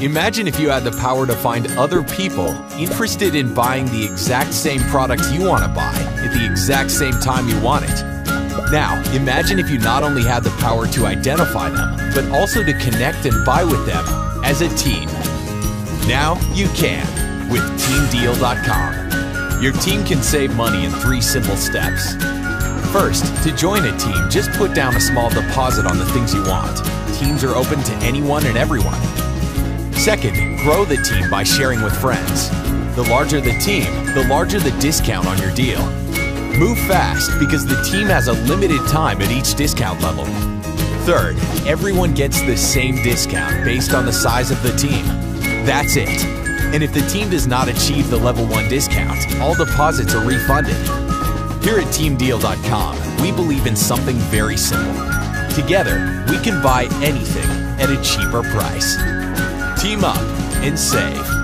Imagine if you had the power to find other people interested in buying the exact same product you want to buy at the exact same time you want it. Now, imagine if you not only had the power to identify them, but also to connect and buy with them as a team. Now you can with TeamDeal.com. Your team can save money in three simple steps. First, to join a team, just put down a small deposit on the things you want. Teams are open to anyone and everyone. Second, grow the team by sharing with friends. The larger the team, the larger the discount on your deal. Move fast because the team has a limited time at each discount level. Third, everyone gets the same discount based on the size of the team. That's it. And if the team does not achieve the level 1 discount, all deposits are refunded. Here at TeamDeal.com, we believe in something very simple. Together, we can buy anything at a cheaper price. Team up and save.